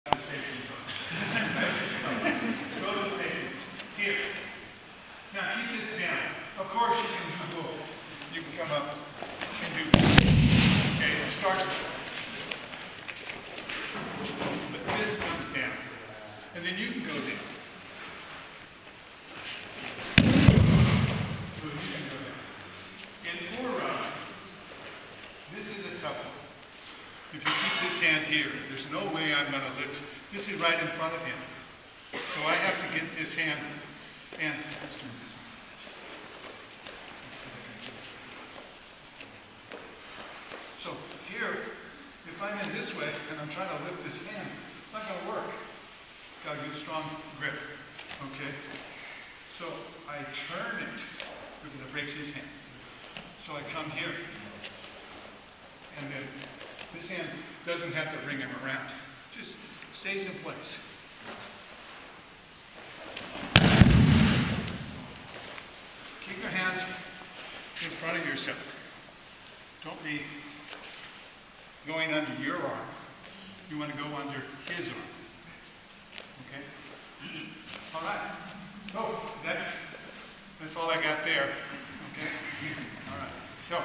Here. Now keep this down. Of course you can do both. You can come up and do. Okay, start. But this comes down. And then you can go down. So you can go down. In four rounds, this is a tough one. If you hand here, there's no way I'm going to lift. This is right in front of him. So I have to get this hand and let's do this. So here, if I'm in this way and I'm trying to lift this hand, it's not going to work. Got to get a strong grip. Okay? So I turn it. It breaks his hand. So I come here. This hand doesn't have to bring him around. Just stays in place. Keep your hands in front of yourself. Don't be going under your arm. You want to go under his arm. Okay? All right. Oh, that's that's all I got there. Okay? All right. So